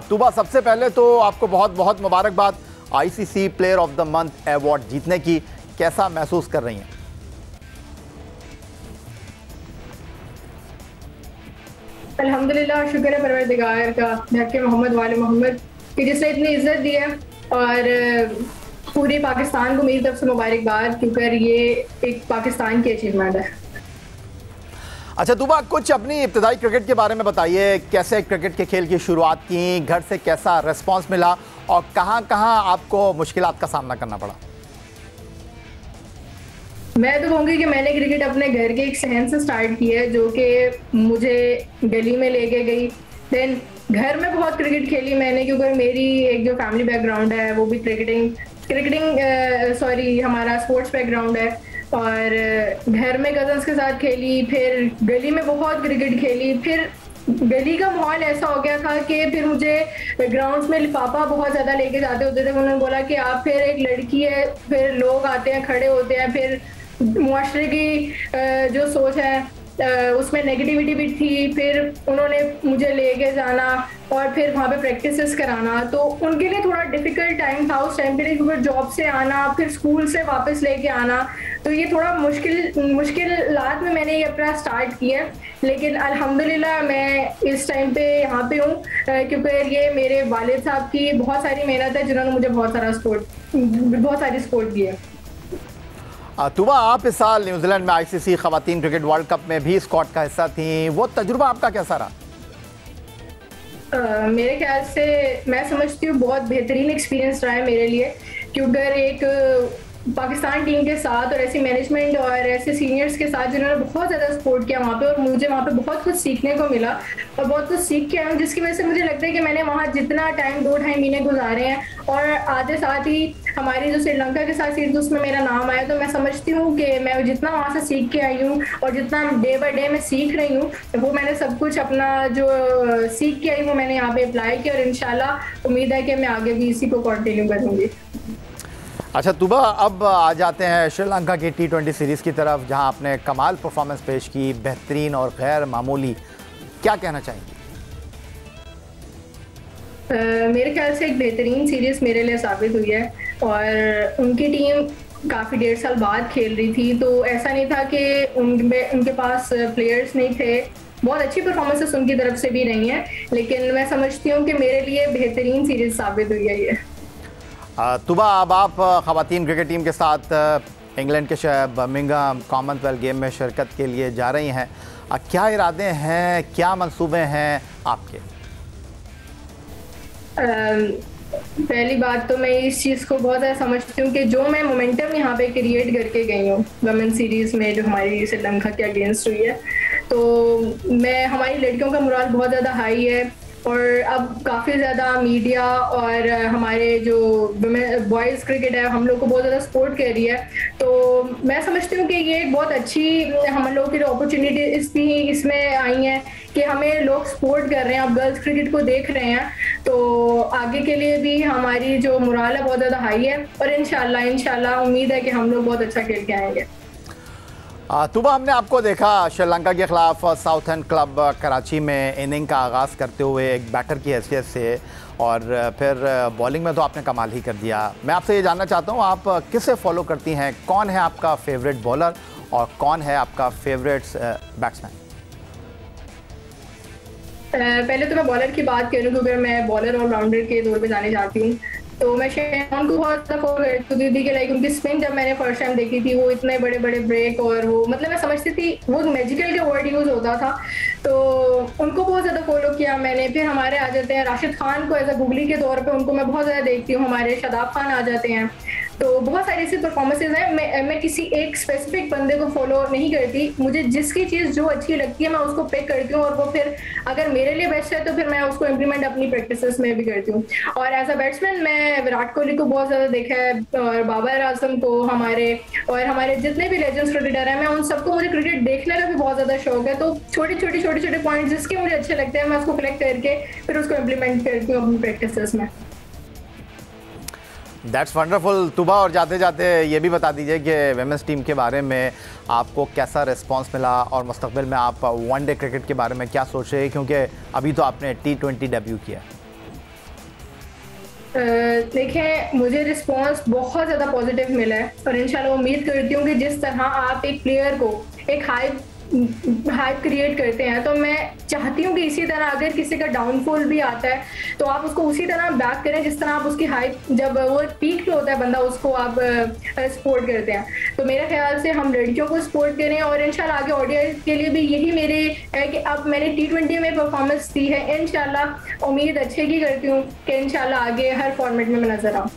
तुबा, सबसे पहले तो आपको बहुत बहुत मुबारकबाद ICC player of the month award जीतने की। कैसा महसूस कर रही हैं? अल्हम्दुलिल्लाह, शुक्र है परवरदिगार का धक्के मोहम्मद वाले मोहम्मद, कि जिसने इतनी इज़्ज़त दी है, और, पूरे पाकिस्तान को मेरी तरफ़ से मुबारकबाद, क्योंकि ये एक पाकिस्तान की अचीवमेंट है। अच्छा दुबा, कुछ अपनी इब्तदाई क्रिकेट के बारे में बताइए, कैसे क्रिकेट के खेल की शुरुआत की, घर से कैसा रिस्पांस मिला और कहाँ कहाँ आपको मुश्किल का सामना करना पड़ा? मैं तो कहूँगी कि मैंने क्रिकेट अपने घर के एक सहन से स्टार्ट किया है, जो कि मुझे गली में लेके गई। देन घर में बहुत क्रिकेट खेली मैंने, क्योंकि मेरी एक जो फैमिली बैकग्राउंड है, वो भी क्रिकेटिंग क्रिकेटिंग सॉरी हमारा स्पोर्ट्स बैकग्राउंड है। और घर में कजन्स के साथ खेली, फिर गली में बहुत क्रिकेट खेली, फिर गली का माहौल ऐसा हो गया था कि फिर मुझे ग्राउंड्स में लिफाफा बहुत ज़्यादा लेके जाते होते थे। उन्होंने बोला कि आप फिर एक लड़की है, फिर लोग आते हैं, खड़े होते हैं, फिर मुआरे की जो सोच है उसमें नेगेटिविटी भी थी, फिर उन्होंने मुझे लेके जाना और फिर वहाँ पे प्रैक्टिसेस कराना। तो उनके लिए थोड़ा डिफ़िकल्ट टाइम था उस टाइम पे क्योंकि जॉब से आना, फिर स्कूल से वापस लेके आना तो ये थोड़ा मुश्किल मुश्किल लात में मैंने ये अपना स्टार्ट किया। लेकिन अल्हम्दुलिल्लाह मैं इस टाइम पे यहाँ पे हूँ क्योंकि ये मेरे वालिद साहब की बहुत सारी मेहनत है, जिन्होंने मुझे बहुत सारा सपोर्ट बहुत सारी सपोर्ट की है। तुबा आप इस साल न्यूजीलैंड में आईसीसी खवतान क्रिकेट वर्ल्ड कप में भी स्कॉट का हिस्सा थी। वो तजुर्बा आपका कैसा रहा? Uh, मेरे ख्याल से मैं समझती हूँ बहुत बेहतरीन एक्सपीरियंस रहा है मेरे लिए क्योंकि एक पाकिस्तान टीम के साथ और ऐसी मैनेजमेंट और ऐसे सीनियर्स के साथ जिन्होंने बहुत ज़्यादा सपोर्ट किया वहाँ पे और मुझे वहाँ पे बहुत कुछ सीखने को मिला और बहुत कुछ सीख के आया जिसकी वजह से मुझे लगता है कि मैंने वहाँ जितना टाइम दो ढाई महीने गुजारे हैं और आधे साथ ही हमारी जो श्रीलंका के साथ सीरीज़ उसमें मेरा नाम आया। तो मैं समझती हूँ कि मैं जितना वहाँ से सीख के आई हूँ और जितना डे बाई डे मैं सीख रही हूँ, वो मैंने सब कुछ अपना जो सीख के आई वो मैंने यहाँ पे अप्लाई किया और इनशाला उम्मीद है कि मैं आगे भी इसी को कंटिन्यू करूँगी। अच्छा तुबा अब आ जाते हैं श्रीलंका की टी ट्वेंटी सीरीज़ की तरफ़ जहाँ आपने कमाल परफॉर्मेंस पेश की बेहतरीन और गैर मामूली। क्या कहना चाहेंगे? uh, मेरे ख्याल से एक बेहतरीन सीरीज़ मेरे लिए साबित हुई है और उनकी टीम काफ़ी डेढ़ साल बाद खेल रही थी तो ऐसा नहीं था कि उनमें उनके पास प्लेयर्स नहीं थे। बहुत अच्छी परफॉर्मेंसेस उनकी तरफ़ से भी रही हैं लेकिन मैं समझती हूँ कि मेरे लिए बेहतरीन सीरीज़ साबित हुई है ये। तुबा अब आप ख़वान क्रिकेट टीम के साथ इंग्लैंड के बर्मिंगम कॉमनवेल्थ गेम में शिरकत के लिए जा रही हैं। क्या इरादे हैं, क्या मंसूबे हैं आपके? पहली बात तो मैं इस चीज़ को बहुत ज़्यादा समझती हूँ कि जो मैं मोमेंटम यहाँ पे क्रिएट करके गई हूँ वमेन सीरीज़ में जो हमारी श्रीलंका के अगेंस्ट हुई है। तो मैं, हमारी लड़कियों का मुराल बहुत ज़्यादा हाई है। और अब काफ़ी ज़्यादा मीडिया और हमारे जो बॉयज़ क्रिकेट है, हम लोग को बहुत ज़्यादा सपोर्ट कर रही है। तो मैं समझती हूँ कि ये एक बहुत अच्छी, हम लोगों की जो अपॉर्चुनिटीज़ भी इसमें आई हैं कि हमें लोग सपोर्ट कर रहे हैं, अब गर्ल्स क्रिकेट को देख रहे हैं। तो आगे के लिए भी हमारी जो मुराल है बहुत ज़्यादा हाई है और इनशाला इनशाला उम्मीद है कि हम लोग बहुत अच्छा खेल के आएँगे। तुबा हमने आपको देखा श्रीलंका के खिलाफ साउथ एंड क्लब कराची में इनिंग का आगाज़ करते हुए एक बैटर की हैसियत से और फिर बॉलिंग में तो आपने कमाल ही कर दिया। मैं आपसे ये जानना चाहता हूँ, आप किसे फॉलो करती हैं? कौन है आपका फेवरेट बॉलर और कौन है आपका फेवरेट बैट्समैन पहले तो मैं बॉलर की बात करूँ क्योंकि मैं बॉलर ऑलराउंडर के दौर पे जाने चाहती हूँ। तो मैं शेन को बहुत ज़्यादा फॉलो करती दीदी के लाइक उनकी स्पिन जब मैंने फ़र्स्ट टाइम देखी थी, वो इतने बड़े बड़े ब्रेक और वो मतलब मैं समझती थी, वो मेजिकल के वर्ड यूज़ होता था। तो उनको बहुत ज़्यादा फॉलो किया मैंने। फिर हमारे आ जाते हैं, राशिद खान को एज अ गुगली के तौर पे उनको मैं बहुत ज़्यादा देखती हूँ, हमारे शदाब खान आ जाते हैं। तो बहुत सारी ऐसी परफॉर्मेंसेज हैं। मैं मैं किसी एक स्पेसिफिक बंदे को फॉलो नहीं करती। मुझे जिसकी चीज़ जो अच्छी लगती है, मैं उसको पिक करती हूँ और वो फिर अगर मेरे लिए बेस्ट है तो फिर मैं उसको इम्प्लीमेंट अपनी प्रैक्टिस में भी करती हूँ। और एज अ बैट्समैन मैं विराट कोहली को बहुत ज़्यादा देखा है, और बाबर आज़म को, हमारे, और हमारे जितने भी लेजेंड्स क्रिकेटर हैं, मैं उन सबको मुझे क्रिकेट देखने का भी बहुत ज़्यादा शौक है। तो छोटे छोटे छोटे छोटे पॉइंट जिसके मुझे अच्छे लगते हैं, मैं उसको कलेक्ट करके फिर उसको इम्प्लीमेंट करती हूँ अपनी प्रैक्टिस में। दैट्स वंडरफुल तुबा और जाते जाते ये भी बता दीजिए कि वेमेंस टीम के बारे में आपको कैसा रिस्पांस मिला और मुस्तबिल में आप वन डे क्रिकेट के बारे में क्या सोच रहे हैं? क्योंकि अभी तो आपने टी ट्वेंटी डेब्यू किया देखें मुझे रिस्पांस बहुत ज़्यादा पॉजिटिव मिला है और इंशाल्लाह उम्मीद करती हूँ कि जिस तरह आप एक प्लेयर को, एक हाई हाइप क्रिएट करते हैं तो मैं चाहती हूँ कि इसी तरह अगर किसी का डाउनफॉल भी आता है तो आप उसको उसी तरह बैक करें, जिस तरह आप उसकी हाइप जब वो पीक पे होता है बंदा, उसको आप सपोर्ट करते हैं। तो मेरे ख्याल से हम लड़कियों को सपोर्ट करें और इनशाला आगे ऑडियंस के लिए भी यही मेरे है कि अब मैंने टी ट्वेंटी में परफॉर्मेंस दी है। इनशाला उम्मीद अच्छे की करती हूँ कि इनशाला आगे हर फॉर्मेट में मैं नज़र आऊँ।